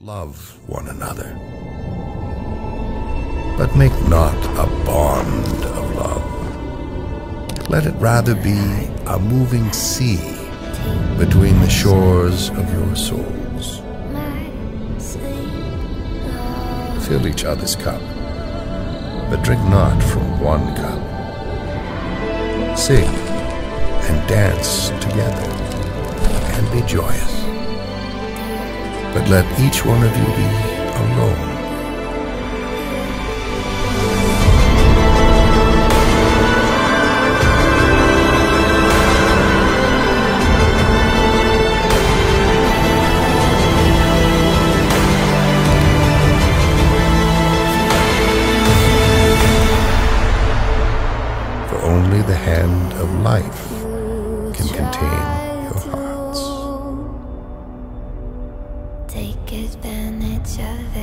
Love one another. But make not a bond of love. Let it rather be a moving sea between the shores of your souls. Fill each other's cup, but drink not from one cup. Sing and dance together and be joyous. But let each one of you be alone. For only the hand of life can contain Take advantage of.